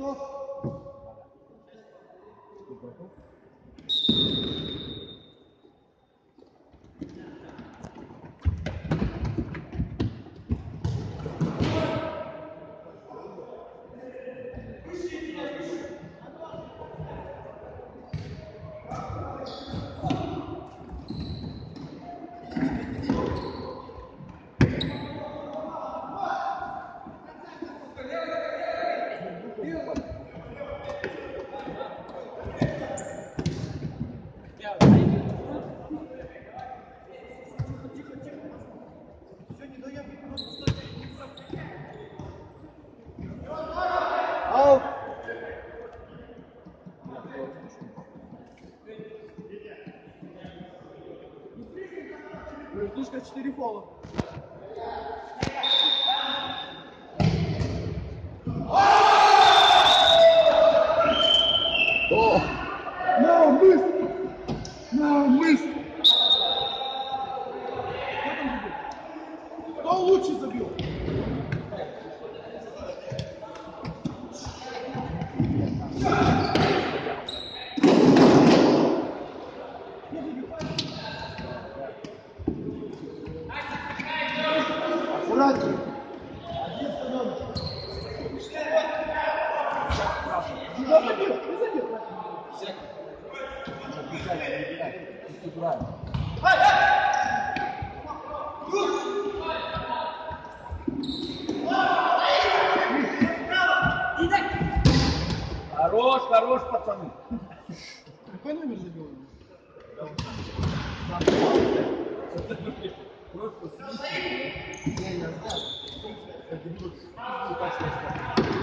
Tô. Thank you.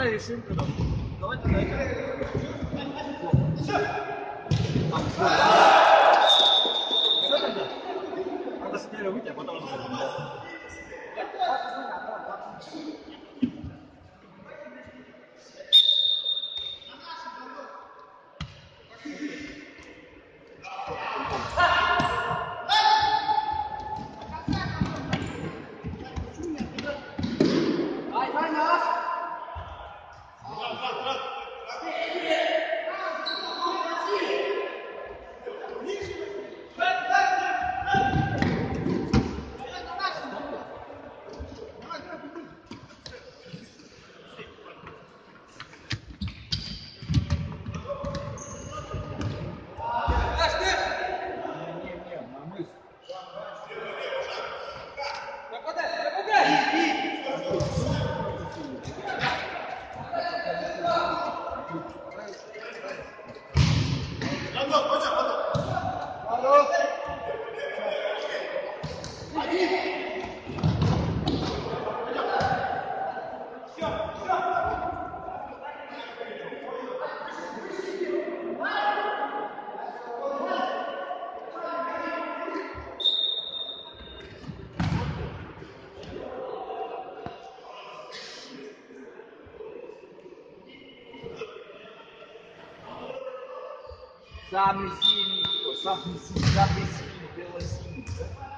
Vai, sincro. Leute, Leute. 私、手を見て、ボタンを押してください。Já me ensino, já me ensino, já me cinza.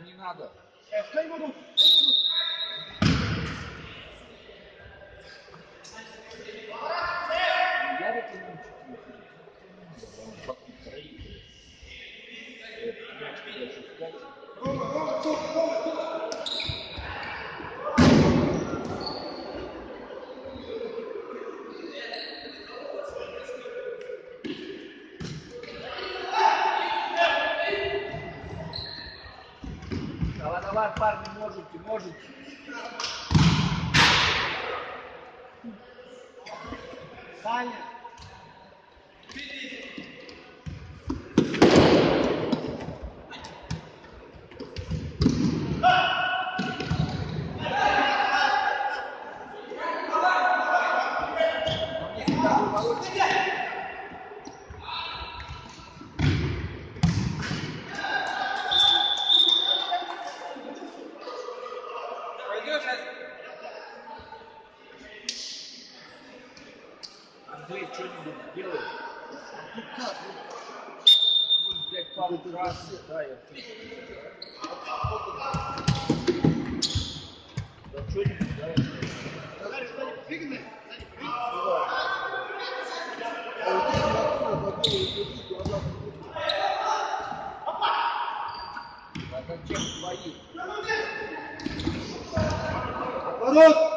nem nada. É Senhor shouldn't do it. Would get caught across it, right? Don't shoot him, right? Ворот!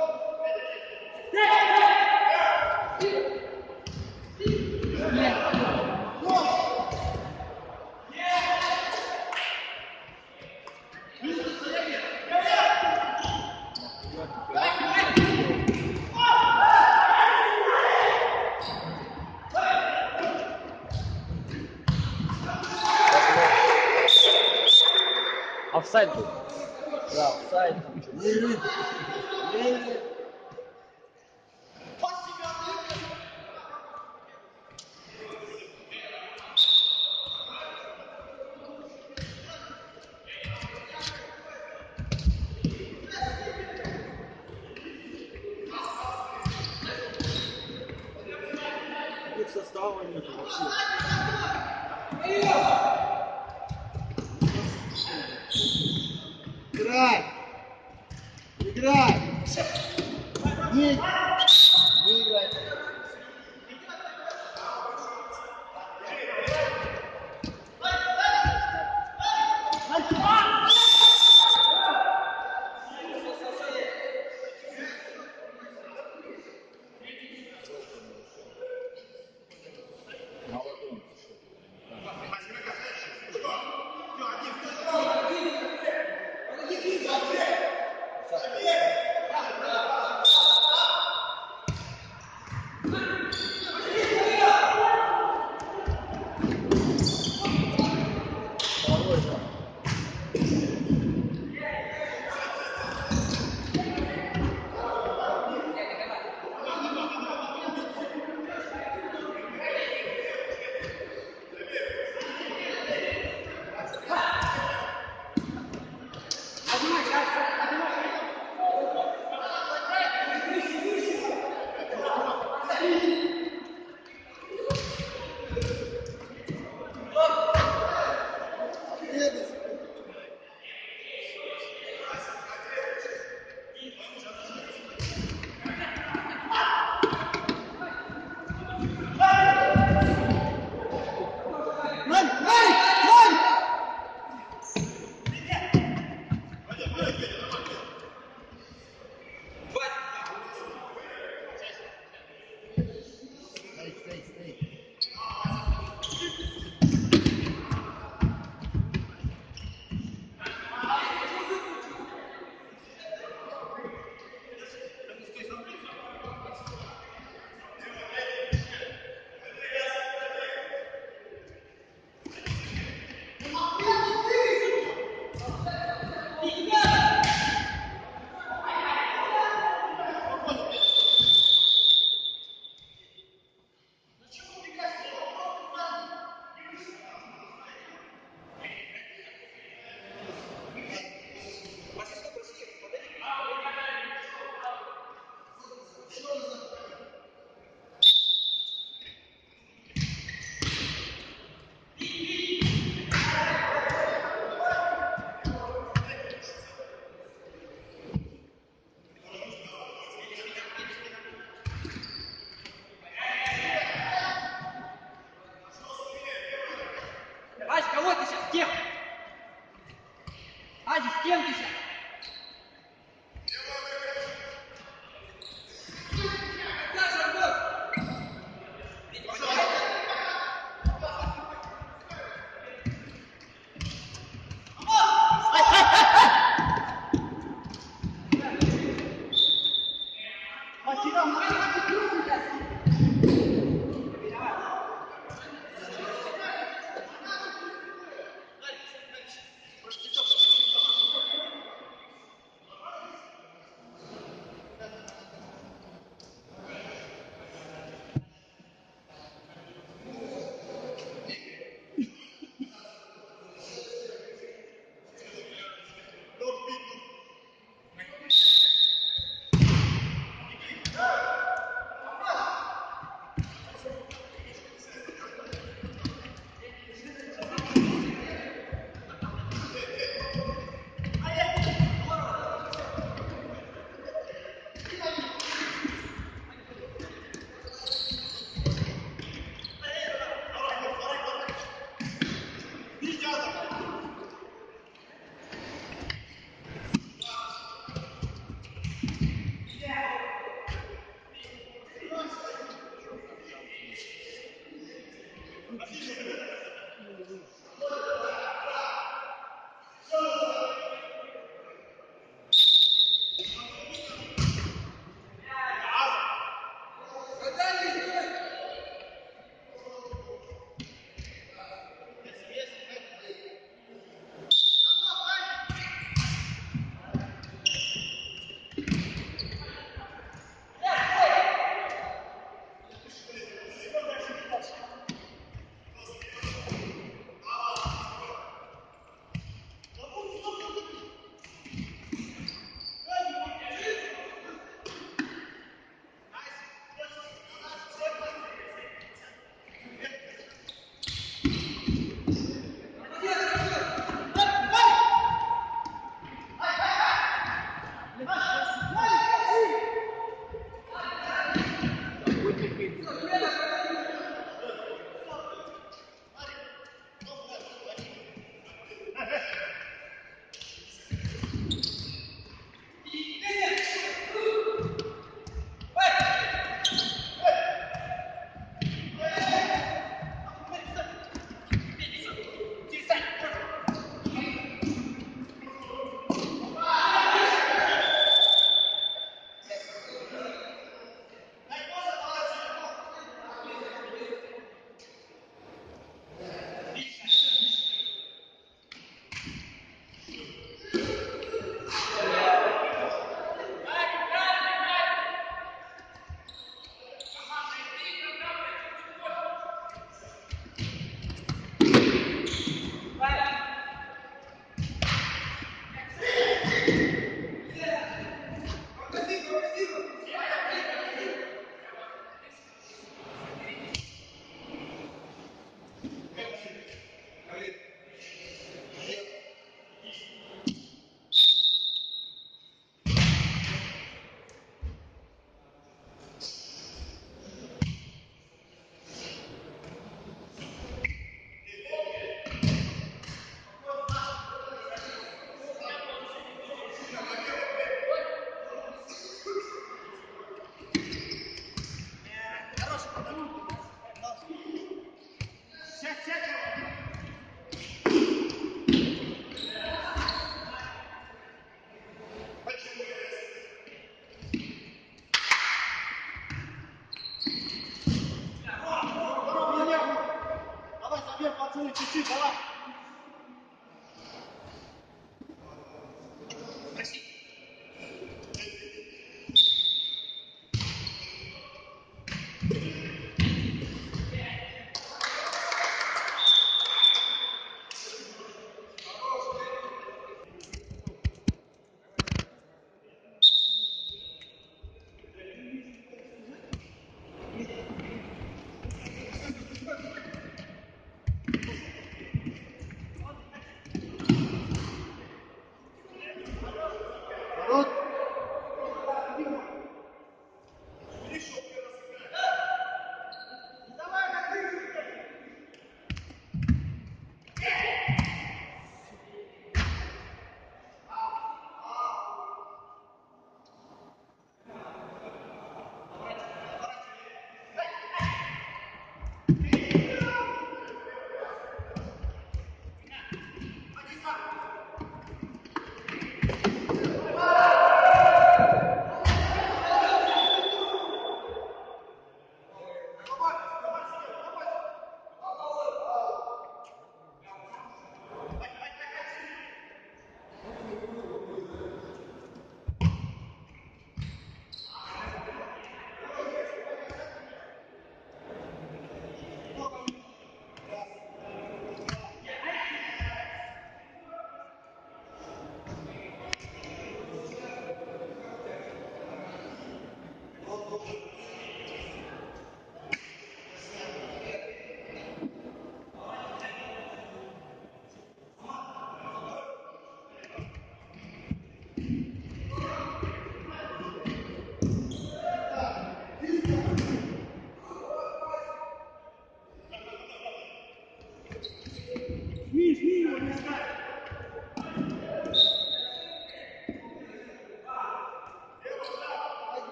It's just all in the.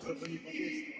процессу не подействовал.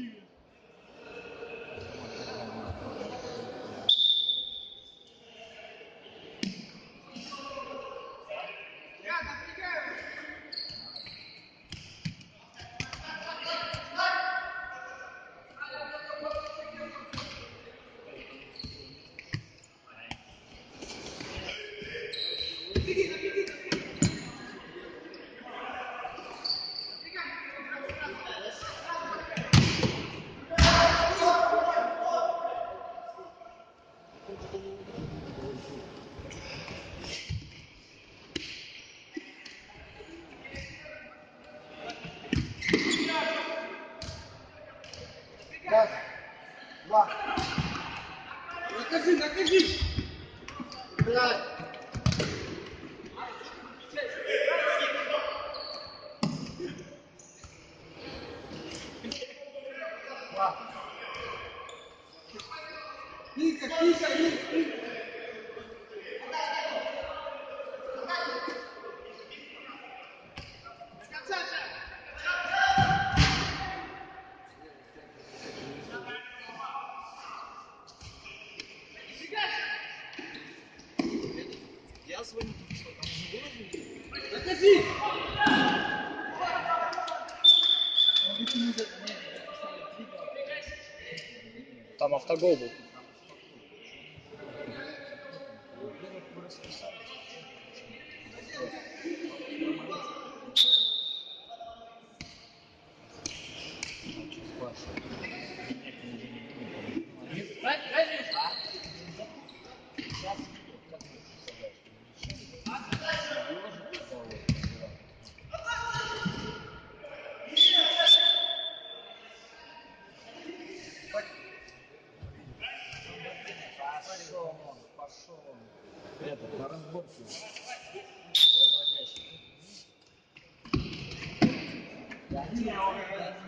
Там автогол был.